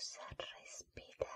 pausa, respira.